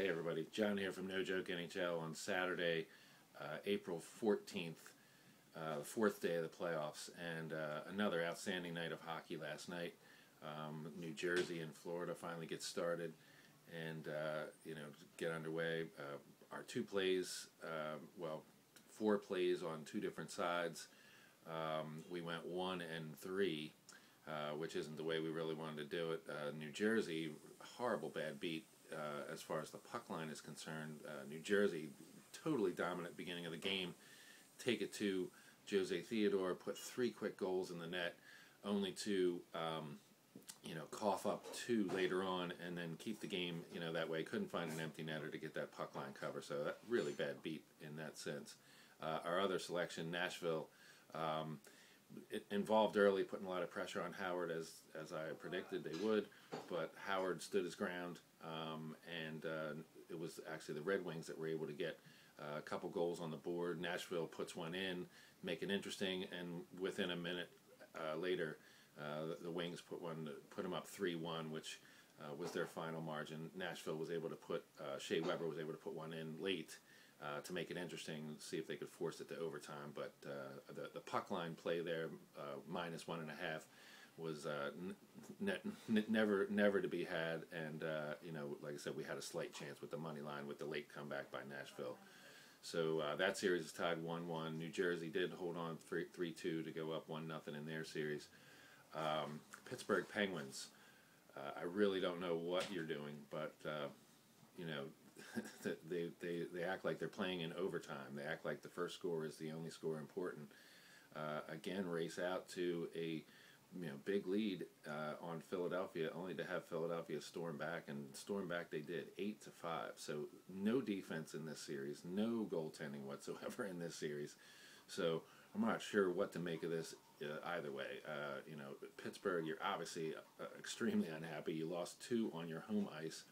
Hey everybody, John here from No Joke NHL on Saturday, uh, April 14th, uh, the fourth day of the playoffs, and uh, another outstanding night of hockey last night. Um, New Jersey and Florida finally get started and uh, you know get underway. Uh, our two plays, uh, well, four plays on two different sides. Um, we went one and three, which isn't the way we really wanted to do it. New Jersey, horrible bad beat uh, as far as the puck line is concerned. Uh, New Jersey, totally dominant beginning of the game. Take it to Jose Theodore, put three quick goals in the net, only to um, you know cough up two later on, and then keep the game you know that way. Couldn't find an empty netter to get that puck line cover, so that really bad beat in that sense. Uh, our other selection, Nashville. Um, involved early, putting a lot of pressure on Howard as as I predicted they would, but Howard stood his ground, um, and uh, it was actually the Red Wings that were able to get uh, a couple goals on the board. Nashville puts one in, make it interesting, and within a minute uh, later, uh, the, the, Wings put one put them up three one, which uh, was their final margin. Nashville was able to put uh, Shea Weber was able to put one in late to make it interesting, see if they could force it to overtime. But the the puck line play there, minus one and a half, was uh, ne- ne- never never to be had. And uh, you know, like I said, we had a slight chance with the money line with the late comeback by Nashville. So uh, that series is tied one one. New Jersey did hold on three two to go up one nothing in their series. Um, Pittsburgh Penguins. I really don't know what you're doing, but you know they, they, they act like they're playing in overtime. They act like the first score is the only score important. Uh, again, race out to a you know big lead uh, on Philadelphia, only to have Philadelphia storm back, and storm back they did eight to five. So no defense in this series, no goaltending whatsoever in this series. So I'm not sure what to make of this uh, either way. Uh, you know, Pittsburgh, you're obviously uh, extremely unhappy. You lost two on your home ice.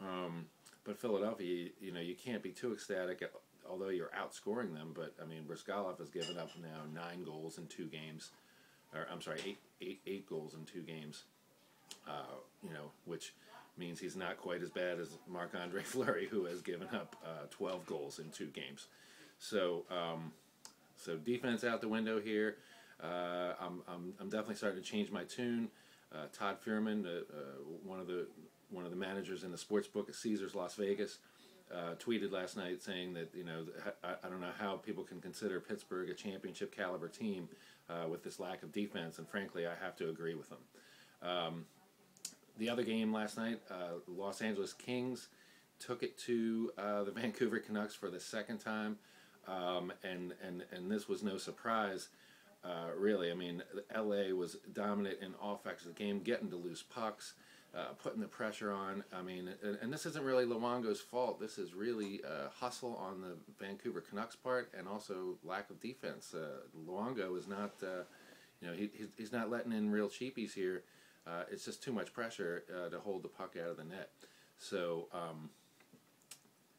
Um, but Philadelphia, you know, you can't be too ecstatic, although you're outscoring them. But I mean, Bryzgalov has given up now nine goals in two games, or I'm sorry, eight, eight, eight goals in two games. Uh, you know, which means he's not quite as bad as Marc Andre Fleury, who has given up uh, 12 goals in two games. So, um, so defense out the window here. Uh, I'm, I'm, I'm definitely starting to change my tune. Uh, Todd Fuhrman, uh, one of the one of the managers in the sports book at Caesars Las Vegas, uh, tweeted last night saying that you know I, I, don't know how people can consider Pittsburgh a championship caliber team uh, with this lack of defense, and frankly, I have to agree with them. Um, the other game last night, uh, Los Angeles Kings took it to uh, the Vancouver Canucks for the second time, um, and and and this was no surprise. Uh, really, I mean, LA was dominant in all factors of the game, getting to loose pucks uh, putting the pressure on. I mean, and, and, this isn't really Luongo's fault. This is really uh, hustle on the Vancouver Canucks part, and also lack of defense. Uh, Luongo is not, uh, you know, he, he's not letting in real cheapies here. Uh, it's just too much pressure uh, to hold the puck out of the net. So, um,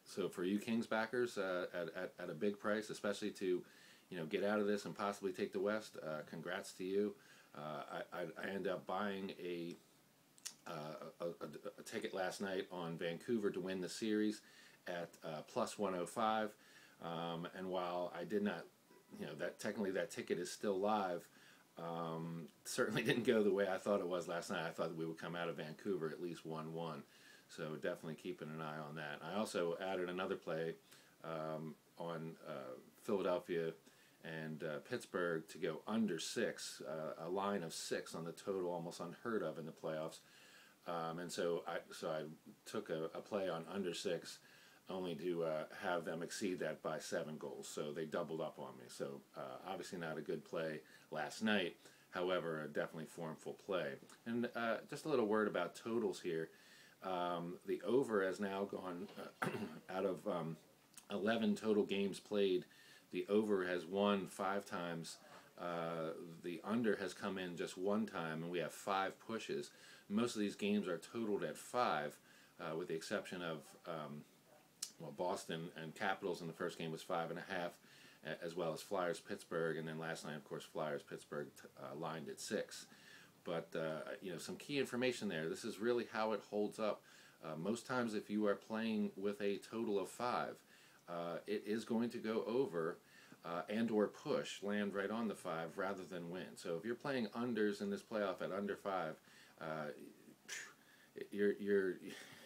so for you Kings backers at, at, at a big price, especially to, you know, get out of this and possibly take the West, congrats to you. I, I, I end up buying a a, a, a, ticket last night on Vancouver to win the series at uh, plus 105. Um, and while I did not, you know, that technically that ticket is still live, um, certainly didn't go the way I thought it was last night. I thought we would come out of Vancouver at least 1 1. So definitely keeping an eye on that. I also added another play um, on uh, Philadelphia and uh, Pittsburgh to go under six, uh, a line of six on the total, almost unheard of in the playoffs. Um, and so I so I took a, a, play on under six, only to uh, have them exceed that by seven goals. So they doubled up on me. So uh, obviously not a good play last night. However, definitely formful play. And uh, just a little word about totals here. Um, the over has now gone uh, out of um, 11 total games played. The over has won five times. Uh, the under has come in just one time, and we have five pushes. Most of these games are totaled at five, uh, with the exception of um, well, Boston and Capitals in the first game was five and a half, as well as Flyers Pittsburgh, and then last night, of course, Flyers Pittsburgh uh, lined at six. But uh, you know, some key information there. This is really how it holds up Uh, most times, if you are playing with a total of five, it is going to go over uh, and or push, land right on the five rather than win. So if you're playing unders in this playoff at under five, uh, you're you're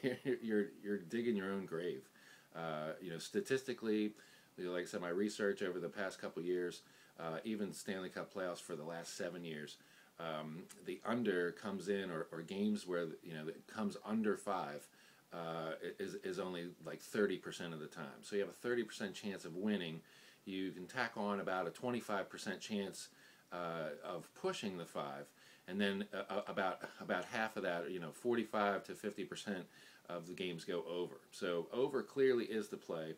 you're you're digging your own grave. Uh, you know, statistically, like I said, my research over the past couple years, uh, even Stanley Cup playoffs for the last seven years, um, the under comes in or, or games where you know it comes under five uh, is is only like thirty percent of the time. So you have a thirty percent chance of winning. You can tack on about a twenty five percent chance uh, of pushing the five, and then uh, about about half of that, you know, forty five to fifty percent of the games go over. So over clearly is the play.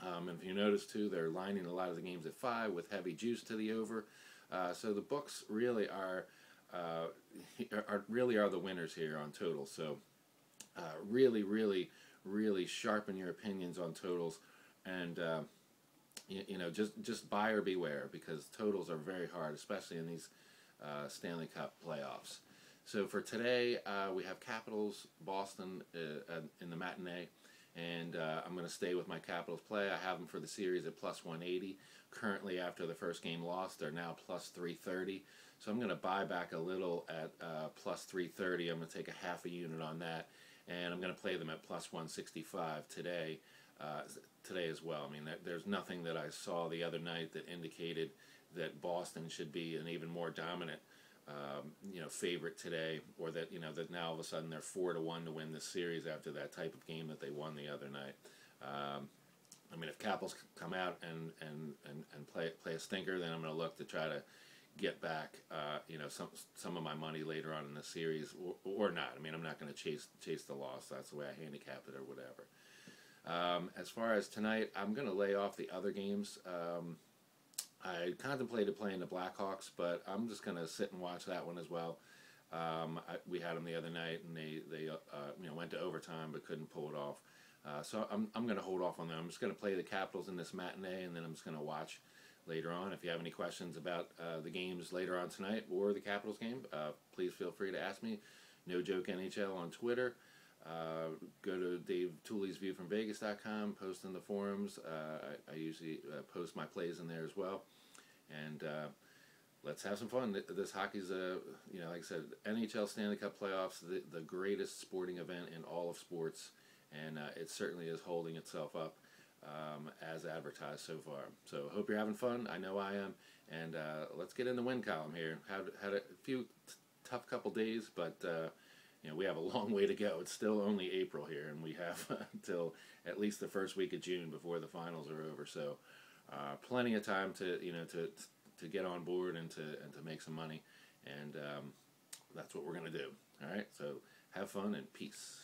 Um, and if you notice too, they're lining a lot of the games at five with heavy juice to the over. Uh, so the books really are, uh, are really are the winners here on totals. So uh, really, really, really sharpen your opinions on totals, and uh, you, you, know just just buyer beware because totals are very hard, especially in these uh, Stanley Cup playoffs. So for today, uh, we have Capitals Boston in the matinee and uh, I'm going to stay with my Capitals play. I have them for the series at plus 180. Currently, after the first game lost, they're now plus 330. So I'm going to buy back a little at uh, plus 330. I'm going to take a half a unit on that, and I'm going to play them at plus 165 today. Uh, today as well. I mean, there's nothing that I saw the other night that indicated that Boston should be an even more dominant um, you know, favorite today, or that you know that now all of a sudden they're four to one to win this series after that type of game that they won the other night. Um, I mean, if Capitals come out and, and, and, and play play a stinker, then I'm going to look to try to get back, uh, you know, some some of my money later on in the series, or, or not. I mean, I'm not going to chase chase the loss. That's the way I handicap it, or whatever. Um, as far as tonight, I'm going to lay off the other games. Um, I contemplated playing the Blackhawks, but I'm just going to sit and watch that one as well. Um, I, we had them the other night, and they they uh, you know went to overtime but couldn't pull it off. Uh, so I'm I'm going to hold off on them. I'm just going to play the Capitals in this matinee, and then I'm just going to watch later on. If you have any questions about uh, the games later on tonight or the Capitals game, uh, please feel free to ask me. No joke NHL on Twitter. Uh, go to Dave Tuley's View from Vegas.com, post in the forums. Uh, I, I, usually uh, post my plays in there as well. And uh, let's have some fun. This hockey's a, you know, like I said, NHL Stanley Cup playoffs, the, the greatest sporting event in all of sports. And uh, it certainly is holding itself up um, as advertised so far. So hope you're having fun. I know I am. And let's get in the win column here. Had, had a few tough couple days, but you know, we have a long way to go. It's still only April here, and we have until at least the first week of June before the finals are over. So, uh, plenty of time to you know to to get on board and to and to make some money, and um, that's what we're gonna do. All right. So have fun and peace.